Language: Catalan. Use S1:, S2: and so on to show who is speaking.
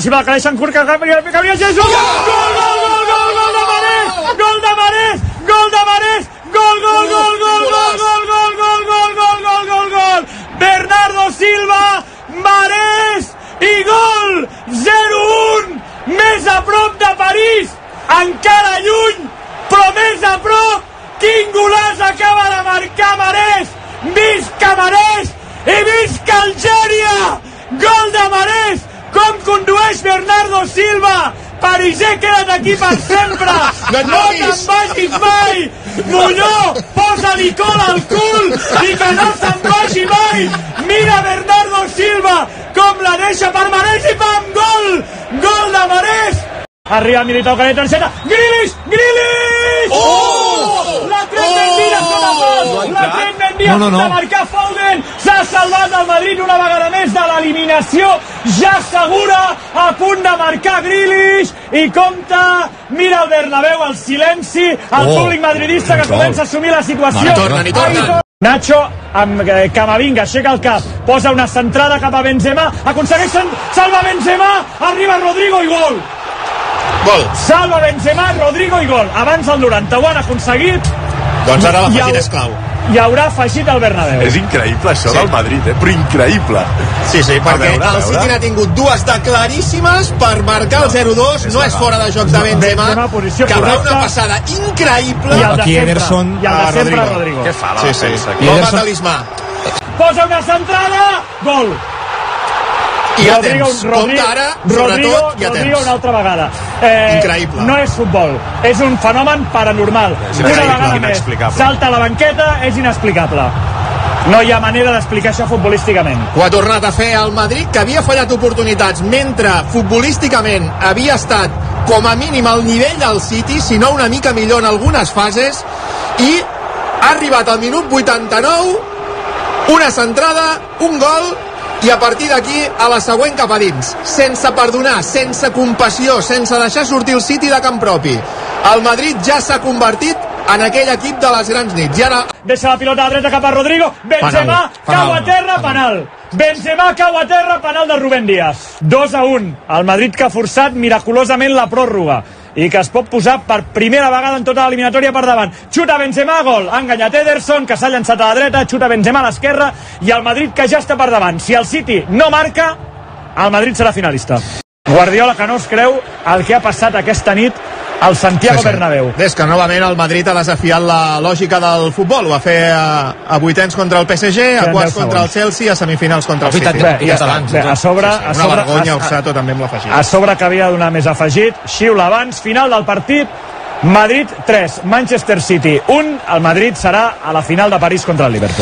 S1: Si va, que deixen curt, que Gabriel Jesus! Gol, gol, gol, gol, gol de Marès! Gol de Marès! Gol de Marès! Gol, gol, gol, gol, gol, gol, gol, gol, gol, gol, gol, gol, gol! Bernardo Silva, Marès i gol! 0-1! Més a prop de París! Encara lluny, però més a prop! Quin golaç acaba de marcar Marès! Visca Marès! I visca Algèria! Gol de Marès! Com condueix Bernardo Silva! Pariser, queda't aquí per sempre!
S2: No
S1: no te'n vagis mai! Molló, posa-li cola al cul i que no se'n vagi mai! Mira Bernardo Silva com la deixa per Marès i pam, gol! Gol de Marès! Arriba Militao que seta. Grilis! Grilis!
S2: Oh!
S1: La tret ben sota gol! La tret ben via
S3: No, no, no.
S1: de marcar Foden! S'ha salvat el Madrid una vegada més de l'eliminació. Ja segura, a punt de marcar Grilis i compta, mira el Bernabéu, el silenci, el
S3: Oh,
S1: públic madridista que comença a assumir la situació.
S2: Ni torna, ni torna.
S1: Ai, gol. Nacho amb eh, Camavinga aixeca el cap, posa una centrada cap a Benzema, aconsegueix sen- salva Benzema, arriba Rodrigo i gol.
S2: Gol.
S1: Salva Benzema, Rodrigo i gol. Abans el 91 han aconseguit
S2: Doncs ara l'afegit
S1: hau-
S2: és clau.
S1: I haurà afegit el Bernabéu.
S4: És increïble això del Madrid, eh? Però increïble.
S2: Sí, sí, perquè
S4: veure,
S2: el. City n'ha tingut dues de claríssimes per marcar el 0-2,
S4: és
S2: no és fora de joc de Benzema,
S1: Benzema, posició
S2: que va
S1: correcta.
S2: una passada increïble.
S1: I el de
S3: Aquí
S1: sempre,
S3: Ederson
S1: i el de sempre,
S2: Rodrigo.
S1: Rodrigo.
S4: Què fa la
S2: Sí, sí,
S4: defensa aquí?
S2: l'home
S3: Ederson-
S2: talismà.
S1: Posa una centrada, gol.
S2: I a
S1: Rodrigo,
S2: temps.
S1: Rodrigo,
S2: Compte ara,
S1: Rodrigo,
S2: sobretot, i a
S1: Rodrigo
S2: temps.
S1: una altra vegada. Eh,
S2: Increïble.
S1: No és futbol, és un fenomen paranormal.
S4: És
S1: una vegada més, salta a la banqueta, és inexplicable. No hi ha manera d'explicar això futbolísticament.
S2: Ho ha tornat a fer el Madrid, que havia fallat oportunitats mentre futbolísticament havia estat com a mínim al nivell del City, si no una mica millor en algunes fases, i ha arribat al minut 89, una centrada, un gol, i a partir d'aquí a la següent cap a dins, sense perdonar, sense compassió, sense deixar sortir el City de camp propi. El Madrid ja s'ha convertit en aquell equip de les grans nits. I ara
S1: Deixa la pilota a la dreta cap a Rodrigo. Benzema
S2: Penal,
S1: cau a
S2: penal,
S1: terra, penal. Benzema cau a terra, penal de Rubén Díaz. 2 a 1. El Madrid que ha forçat miraculosament la pròrroga i que es pot posar per primera vegada en tota l'eliminatòria per davant. Xuta Benzema, gol. Ha enganyat Ederson, que s'ha llançat a la dreta, xuta Benzema a l'esquerra i el Madrid que ja està per davant. Si el City no marca, el Madrid serà finalista. Guardiola que no es creu el que ha passat aquesta nit al Santiago
S2: Sí, sí.
S1: Bernabéu.
S2: És que novament el Madrid ha desafiat la lògica del futbol. Ho va fer a, a vuitens contra el PSG, a quarts
S1: 10
S2: contra el. Chelsea, a semifinals contra el City.
S3: bé.
S1: Ja
S3: està,
S1: està. Bé, a sobre, a
S2: Una
S1: sobre,
S2: vergonya,
S1: a,
S2: Orsato també amb l'afegit.
S1: a sobre que havia de donar més afegit, xiula abans, final del partit, Madrid 3, Manchester City 1, el Madrid serà a la final de París contra el Liverpool.